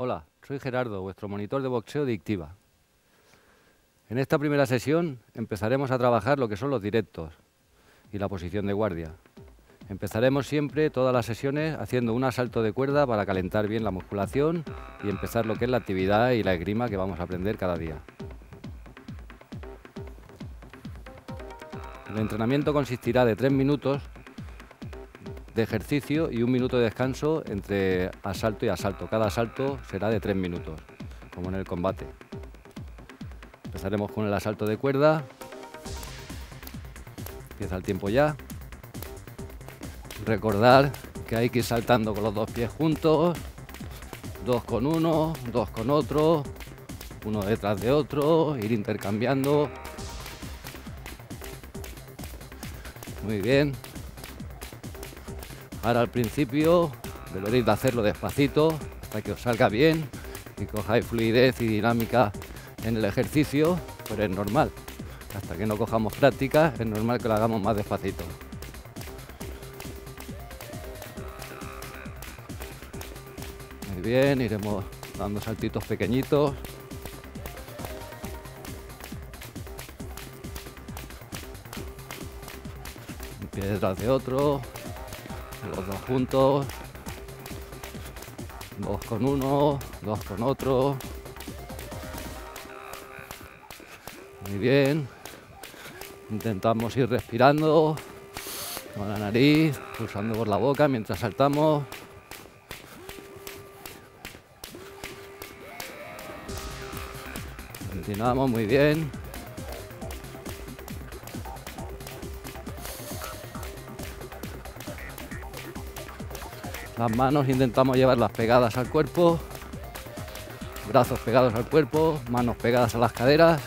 Hola, soy Gerardo, vuestro monitor de boxeo de Ictiva. En esta primera sesión empezaremos a trabajar lo que son los directos y la posición de guardia. Empezaremos siempre todas las sesiones haciendo un asalto de cuerda para calentar bien la musculación y empezar lo que es la actividad y la esgrima que vamos a aprender cada día. El entrenamiento consistirá de tres minutos de ejercicio y un minuto de descanso entre asalto y asalto. Cada asalto será de tres minutos, como en el combate. Empezaremos con el asalto de cuerda. Empieza el tiempo ya. Recordar que hay que ir saltando con los dos pies juntos, dos con uno, dos con otro, uno detrás de otro, ir intercambiando. Muy bien. Ahora al principio deberéis de hacerlo despacito para que os salga bien y cojáis fluidez y dinámica en el ejercicio, pero es normal. Hasta que no cojamos práctica, es normal que lo hagamos más despacito. Muy bien, iremos dando saltitos pequeñitos. Un pie detrás de otro, los dos juntos, dos con uno, dos con otro. Muy bien. Intentamos ir respirando con la nariz, pulsando por la boca mientras saltamos. Continuamos muy bien. Las manos intentamos llevarlas pegadas al cuerpo, brazos pegados al cuerpo, manos pegadas a las caderas.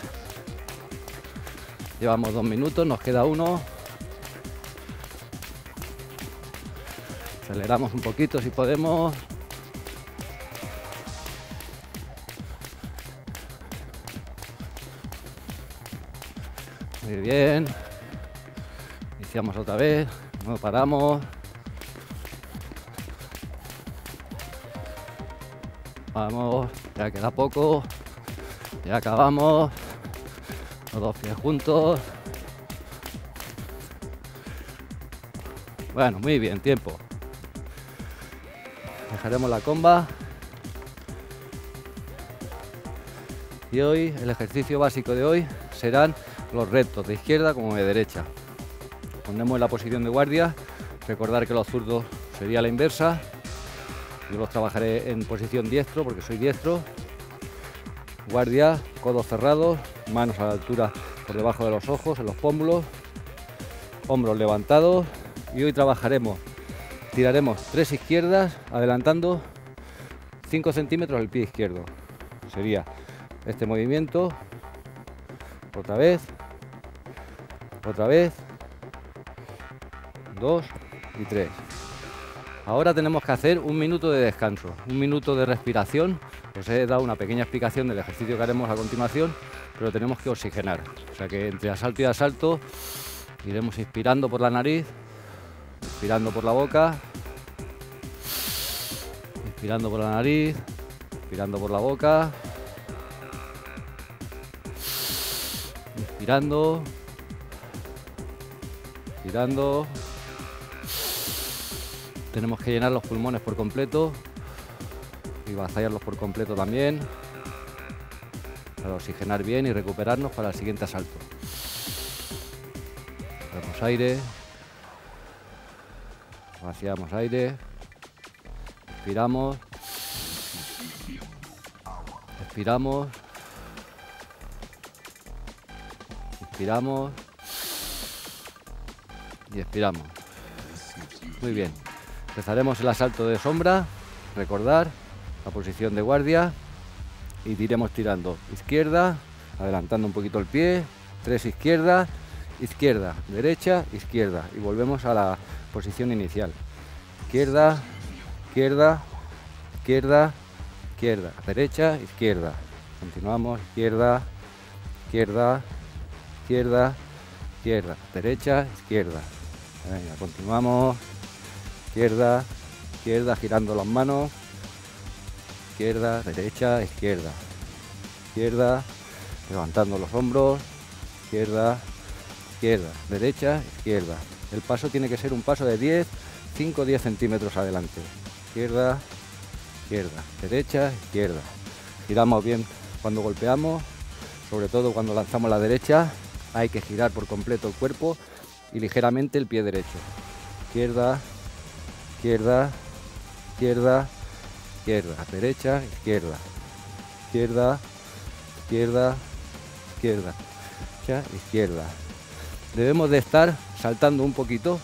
Llevamos dos minutos, nos queda uno. Aceleramos un poquito si podemos. Muy bien. Iniciamos otra vez, no paramos. Vamos, ya queda poco. Ya acabamos. Los dos pies juntos. Bueno, muy bien, tiempo. Dejaremos la comba. Y hoy, el ejercicio básico de hoy serán los rectos de izquierda como de derecha. Ponemos en la posición de guardia. Recordar que los zurdos sería la inversa. Yo los trabajaré en posición diestro porque soy diestro. Guardia, codos cerrados, manos a la altura por debajo de los ojos, en los pómulos, hombros levantados. Y hoy trabajaremos, tiraremos tres izquierdas, adelantando 5 centímetros el pie izquierdo. Sería este movimiento, otra vez, otra vez, dos y tres. Ahora tenemos que hacer un minuto de descanso, un minuto de respiración. Os he dado una pequeña explicación del ejercicio que haremos a continuación, pero tenemos que oxigenar. O sea que entre asalto y asalto iremos inspirando por la nariz, inspirando por la boca, inspirando por la nariz, inspirando por la boca, inspirando, inspirando. Tenemos que llenar los pulmones por completo y vaciarlos por completo también para oxigenar bien y recuperarnos para el siguiente asalto. Damos aire, vaciamos aire, expiramos, expiramos, inspiramos y expiramos. Muy bien. Empezaremos el asalto de sombra, recordar la posición de guardia y iremos tirando izquierda, adelantando un poquito el pie, tres izquierda, izquierda, derecha, izquierda y volvemos a la posición inicial. Izquierda, izquierda, izquierda, izquierda, derecha, izquierda. Continuamos, izquierda, izquierda, izquierda, izquierda, derecha, izquierda. Venga, continuamos izquierda, izquierda, girando las manos, izquierda, derecha, izquierda, izquierda, levantando los hombros, izquierda, izquierda, derecha, izquierda. El paso tiene que ser un paso de 10, 5 o 10 centímetros adelante. Izquierda, izquierda, derecha, izquierda. Giramos bien cuando golpeamos, sobre todo cuando lanzamos la derecha, hay que girar por completo el cuerpo y ligeramente el pie derecho. Izquierda, izquierda, izquierda, izquierda, derecha, izquierda, izquierda, izquierda, izquierda, izquierda. Debemos de estar saltando un poquito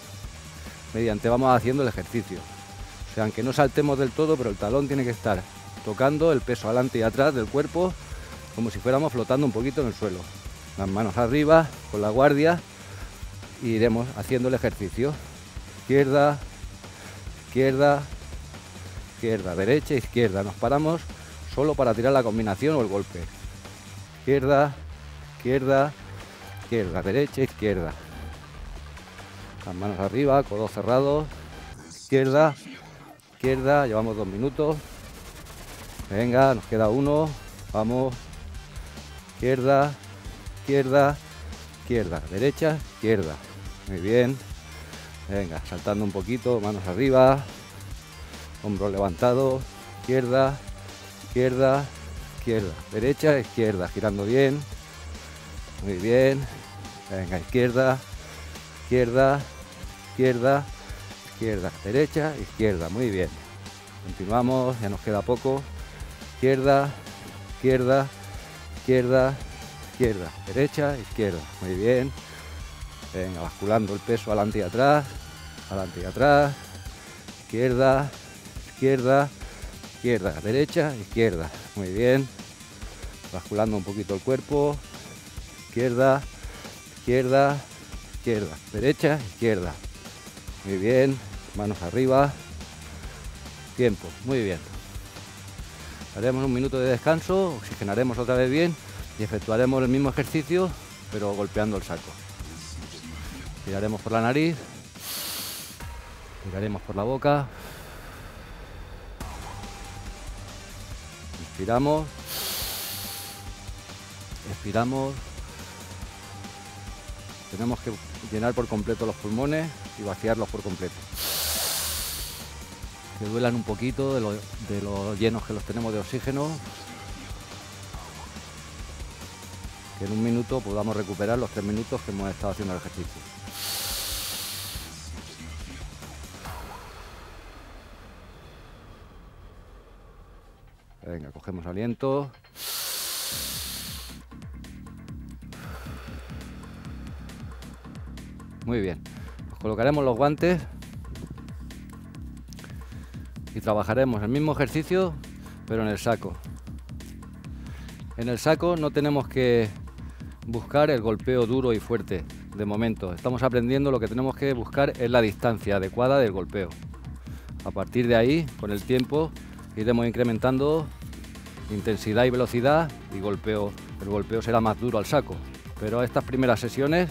mediante vamos haciendo el ejercicio. O sea, aunque no saltemos del todo, pero el talón tiene que estar tocando el peso adelante y atrás del cuerpo como si fuéramos flotando un poquito en el suelo. Las manos arriba con la guardia y iremos haciendo el ejercicio. Izquierda, izquierda, izquierda, derecha, izquierda. Nos paramos solo para tirar la combinación o el golpe. Izquierda, izquierda, izquierda, derecha, izquierda. Las manos arriba, codos cerrados. Izquierda, izquierda, llevamos dos minutos. Venga, nos queda uno. Vamos. Izquierda, izquierda, izquierda, derecha, izquierda. Muy bien. Venga, saltando un poquito, manos arriba, hombro levantado, izquierda, izquierda, izquierda, derecha, izquierda, girando bien. Muy bien. Venga, izquierda, izquierda, izquierda, izquierda, derecha, izquierda. Muy bien. Continuamos, ya nos queda poco. Izquierda, izquierda, izquierda, izquierda, derecha, izquierda. Muy bien. Venga, basculando el peso adelante y atrás, adelante y atrás, izquierda, izquierda, izquierda, derecha, izquierda. Muy bien. Basculando un poquito el cuerpo, izquierda, izquierda, izquierda, derecha, izquierda. Muy bien. Manos arriba. Tiempo. Muy bien. Haremos un minuto de descanso, oxigenaremos otra vez bien y efectuaremos el mismo ejercicio, pero golpeando el saco. Tiraremos por la nariz, tiraremos por la boca, inspiramos, expiramos, tenemos que llenar por completo los pulmones y vaciarlos por completo. Que duelan un poquito de, los llenos que los tenemos de oxígeno. Que en un minuto podamos recuperar los tres minutos que hemos estado haciendo el ejercicio. Venga, cogemos aliento. Muy bien. Colocaremos los guantes y trabajaremos el mismo ejercicio, pero en el saco. En el saco no tenemos que buscar el golpeo duro y fuerte de momento. Estamos aprendiendo lo que tenemos que buscar es la distancia adecuada del golpeo. A partir de ahí, con el tiempo, iremos incrementando intensidad y velocidad y golpeo. El golpeo será más duro al saco. Pero a estas primeras sesiones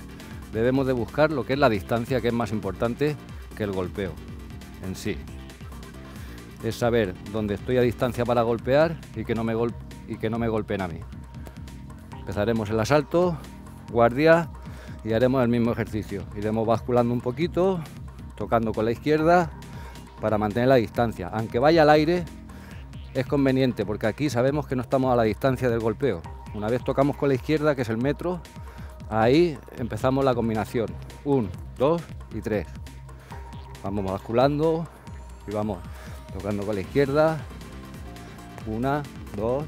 debemos de buscar lo que es la distancia, que es más importante que el golpeo en sí. Es saber dónde estoy a distancia para golpear y que no me, y que no me golpeen a mí. Empezaremos el asalto, guardia y haremos el mismo ejercicio. Iremos basculando un poquito, tocando con la izquierda para mantener la distancia. Aunque vaya al aire, es conveniente porque aquí sabemos que no estamos a la distancia del golpeo. Una vez tocamos con la izquierda, que es el metro, Ahí empezamos la combinación. Un, dos y tres. Vamos basculando y vamos tocando con la izquierda. Una, dos,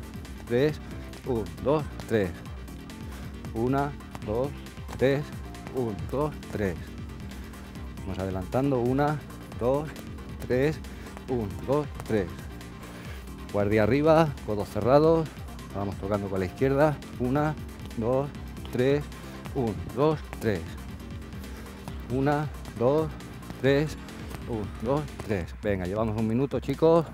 tres. Un, dos, tres. Una, dos, tres. Un, dos, tres. Vamos adelantando. Una, dos, tres. Un, dos, tres. Guardia arriba, codos cerrados. Vamos tocando con la izquierda. Una, dos, tres. 1, 2, 3. 1, 2, 3. 1, 2, 3. Venga, llevamos un minuto, chicos.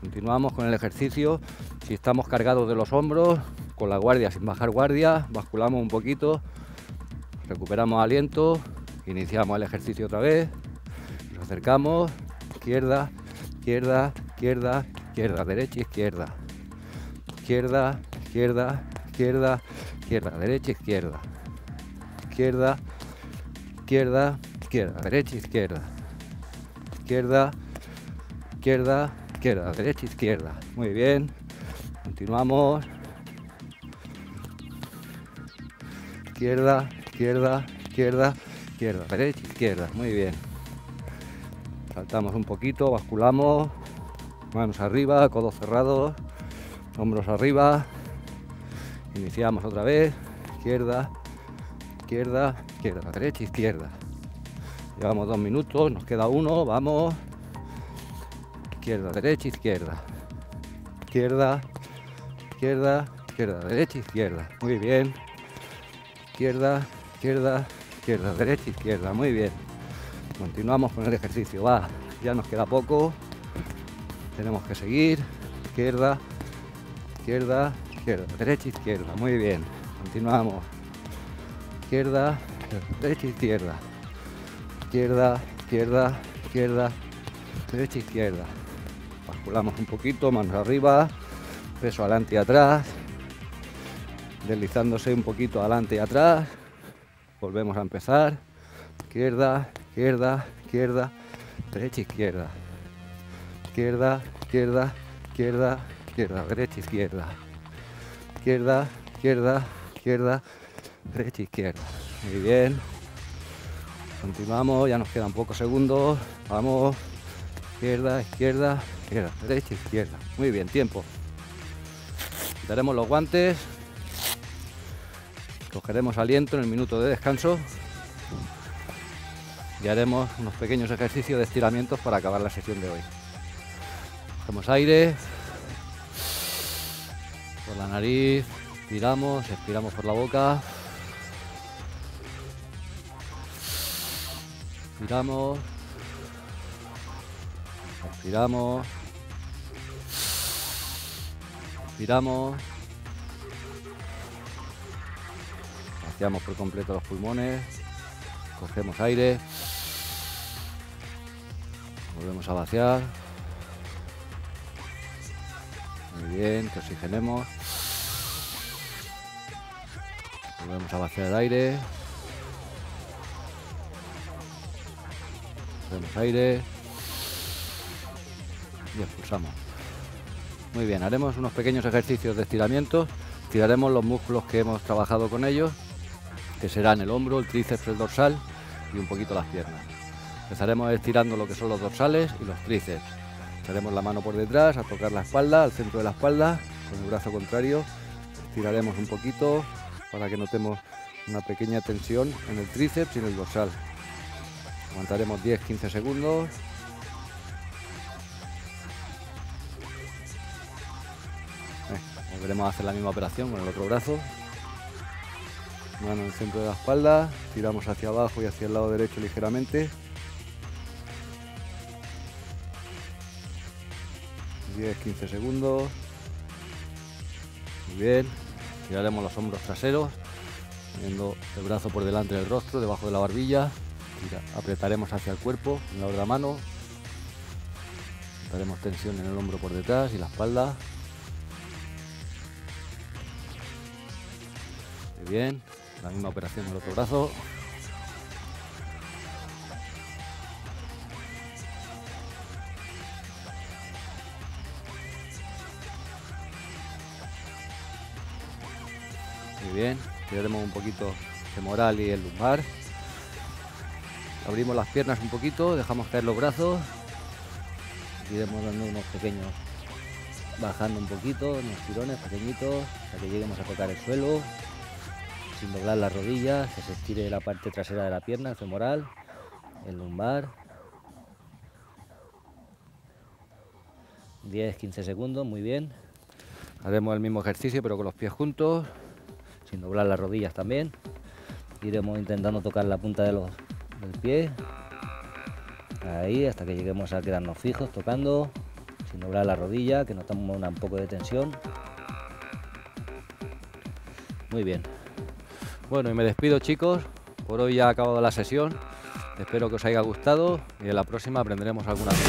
Continuamos con el ejercicio. Si estamos cargados de los hombros, con la guardia sin bajar guardia, basculamos un poquito, recuperamos aliento, iniciamos el ejercicio otra vez, nos acercamos, izquierda, izquierda, izquierda, izquierda, derecha, izquierda. Izquierda, izquierda, izquierda, izquierda, derecha, izquierda. Izquierda, izquierda, izquierda, derecha, izquierda. Izquierda, izquierda, izquierda, derecha, izquierda. Muy bien. Continuamos. Izquierda, izquierda, izquierda, izquierda, derecha, izquierda. Muy bien. Saltamos un poquito, basculamos. Manos arriba, codos cerrados, hombros arriba. Iniciamos otra vez. Izquierda, izquierda, izquierda, derecha, izquierda. Llevamos dos minutos, nos queda uno, vamos. Izquierda, derecha, izquierda. Izquierda, izquierda, izquierda, derecha, izquierda. Muy bien. Izquierda, izquierda, izquierda, derecha, izquierda. Muy bien. Continuamos con el ejercicio. Va, ya nos queda poco. Tenemos que seguir. Izquierda, izquierda, izquierda, derecha, izquierda. Muy bien. Continuamos. Izquierda, derecha, izquierda. Izquierda, izquierda, izquierda, derecha, izquierda. Basculamos un poquito, manos arriba, peso adelante y atrás. Deslizándose un poquito adelante y atrás. Volvemos a empezar. Izquierda, izquierda, izquierda, derecha, izquierda izquierda, izquierda, izquierda, izquierda, derecha, izquierda, izquierda, izquierda, izquierda, derecha, izquierda. Muy bien. Continuamos, ya nos quedan pocos segundos. Vamos. Izquierda, izquierda, izquierda, derecha, izquierda. Muy bien, tiempo. Daremos los guantes. Cogeremos aliento en el minuto de descanso. Y haremos unos pequeños ejercicios de estiramientos para acabar la sesión de hoy. Cogemos aire por la nariz, inspiramos, expiramos por la boca. Inspiramos, expiramos, inspiramos. Vaciamos por completo los pulmones, cogemos aire, volvemos a vaciar. Muy bien, que oxigenemos. Volvemos a vaciar el aire. Aire. Y expulsamos. Muy bien, haremos unos pequeños ejercicios de estiramiento. Tiraremos los músculos que hemos trabajado con ellos, que serán el hombro, el tríceps, el dorsal y un poquito las piernas. Empezaremos estirando lo que son los dorsales y los tríceps. Echaremos la mano por detrás a tocar la espalda, al centro de la espalda, con el brazo contrario. Estiraremos un poquito para que notemos una pequeña tensión en el tríceps y en el dorsal. Aguantaremos 10-15 segundos. Eh, volveremos a hacer la misma operación con el otro brazo. Mano en el centro de la espalda, tiramos hacia abajo y hacia el lado derecho ligeramente. 10-15 segundos. Muy bien. Tiraremos los hombros traseros, poniendo el brazo por delante del rostro, debajo de la barbilla. apretaremos hacia el cuerpo en la otra mano. Daremos tensión en el hombro por detrás y la espalda. Muy bien. La misma operación en el otro brazo. Bien. Tiraremos un poquito femoral y el lumbar. Abrimos las piernas un poquito, dejamos caer los brazos. Iremos dando unos pequeños, bajando un poquito, unos tirones pequeñitos, hasta que lleguemos a tocar el suelo. Sin doblar las rodillas, que se estire la parte trasera de la pierna, el femoral, el lumbar. 10-15 segundos, muy bien. Haremos el mismo ejercicio pero con los pies juntos sin doblar las rodillas también. Iremos intentando tocar la punta de los, del pie. Ahí, hasta que lleguemos a quedarnos fijos tocando, sin doblar la rodilla, que notamos un poco de tensión. Muy bien. Bueno, y me despido chicos. Por hoy ya ha acabado la sesión. Espero que os haya gustado y en la próxima aprenderemos alguna cosa.